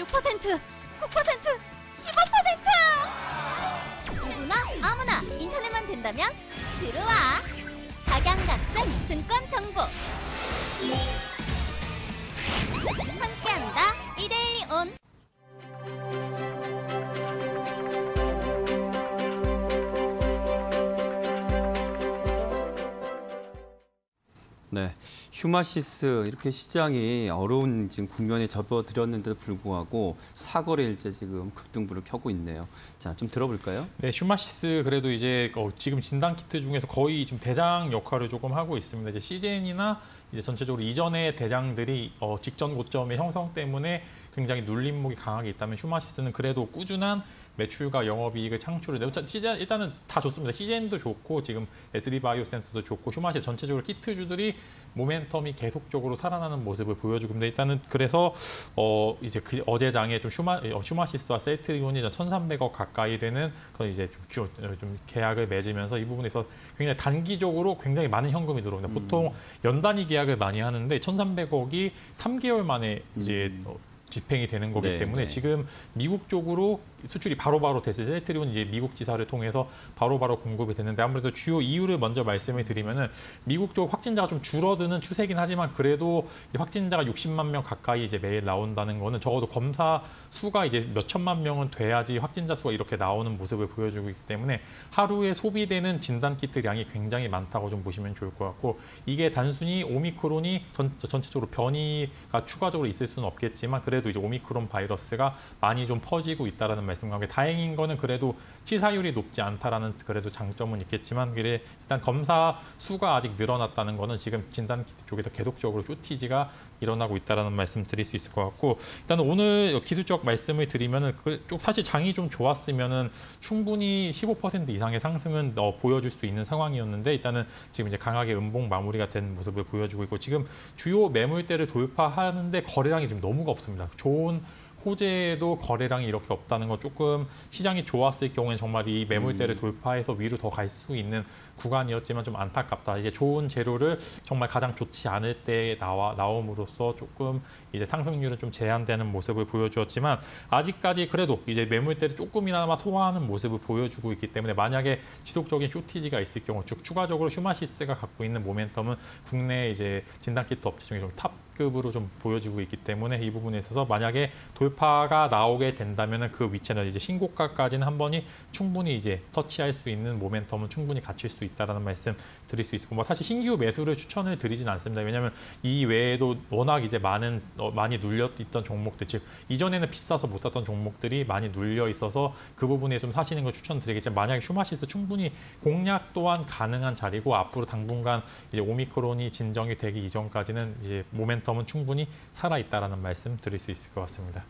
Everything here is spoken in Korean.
6%, 9%, 15%! 누구나 아무나 인터넷만 된다면 들어와! 각양각색 증권 정보 함께한다 이데일리 온 네, 휴마시스 이렇게 시장이 어려운 지금 국면에 접어들었는데도 불구하고 사거래일째 지금 급등불을 켜고 있네요. 자, 좀 들어볼까요? 네, 휴마시스 그래도 이제 어, 지금 진단 키트 중에서 거의 지금 대장 역할을 조금 하고 있습니다. 이제 씨젠이나 이제 전체적으로 이전의 대장들이 어, 직전 고점의 형성 때문에 굉장히 눌림목이 강하게 있다면 휴마시스는 그래도 꾸준한 매출과 영업이익을 창출을 내고 일단은 다 좋습니다. 씨젠도 좋고 지금 SD 바이오센서도 좋고 휴마시스 전체적으로 키트주들이 모멘텀이 계속적으로 살아나는 모습을 보여주고 있는데 일단은 그래서 어 이제 그 어제 장에 좀 휴마 어, 휴마시스와 셀트리온이 1,300억 가까이 되는 그런 이제 좀, 주- 어, 좀 계약을 맺으면서 이 부분에서 굉장히 단기적으로 굉장히 많은 현금이 들어옵니다. 보통 연 단위 계약을 많이 하는데 1,300억이 3개월 만에 이제 어, 집행이 되는 거기 네, 때문에 네. 지금 미국 쪽으로 수출이 바로바로 됐을 때 셀트리온 이제 미국 지사를 통해서 바로바로 공급이 됐는데 아무래도 주요 이유를 먼저 말씀을 드리면은 미국 쪽 확진자가 좀 줄어드는 추세긴 하지만 그래도 확진자가 60만 명 가까이 이제 매일 나온다는 거는 적어도 검사 수가 이제 몇 천만 명은 돼야지 확진자 수가 이렇게 나오는 모습을 보여주고 있기 때문에 하루에 소비되는 진단 키트량이 굉장히 많다고 좀 보시면 좋을 것 같고 이게 단순히 오미크론이 전, 전체적으로 변이가 추가적으로 있을 수는 없겠지만 그래도 이제 오미크론 바이러스가 많이 좀 퍼지고 있다라는 말씀과 함께 다행인 거는 그래도 치사율이 높지 않다라는 그래도 장점은 있겠지만 그래 일단 검사 수가 아직 늘어났다는 거는 지금 진단 쪽에서 계속적으로 쇼티지가 일어나고 있다라는 말씀 드릴 수 있을 것 같고 일단 오늘 기술적 말씀을 드리면은 그쪽 사실 장이 좀 좋았으면은 충분히 15% 이상의 상승은 어, 보여줄 수 있는 상황이었는데 일단은 지금 이제 강하게 음봉 마무리가 된 모습을 보여주고 있고 지금 주요 매물대를 돌파하는데 거래량이 지금 너무가 없습니다. 좋은 호재에도 거래량이 이렇게 없다는 건 조금 시장이 좋았을 경우에는 정말 이 매물대를 돌파해서 위로 더 갈 수 있는 구간이었지만 좀 안타깝다. 이제 좋은 재료를 정말 가장 좋지 않을 때 나와 나옴으로써 조금 이제 상승률은 좀 제한되는 모습을 보여주었지만 아직까지 그래도 이제 매물대를 조금이나마 소화하는 모습을 보여주고 있기 때문에 만약에 지속적인 쇼티지가 있을 경우 즉 추가적으로 휴마시스가 갖고 있는 모멘텀은 국내 이제 진단키트 업체 중에 좀 top 급으로 좀 보여주고 있기 때문에 이 부분에 있어서 만약에 돌파가 나오게 된다면 그 위치는 이제 신고가까지는 한 번이 충분히 이제 터치할 수 있는 모멘텀은 충분히 갖출 수 있다라는 말씀 드릴 수 있고 뭐 사실 신규 매수를 추천을 드리진 않습니다. 왜냐하면 이 외에도 워낙 이제 많은 어, 많이 눌려 있던 종목들 즉 이전에는 비싸서 못 샀던 종목들이 많이 눌려 있어서 그 부분에 좀 사시는 걸 추천드리겠지만 만약에 슈마시스 충분히 공략 또한 가능한 자리고 앞으로 당분간 이제 오미크론이 진정이 되기 이전까지는 이제 모멘텀 은 충분히 살아 있다라는 말씀 드릴 수 있을 것 같습니다.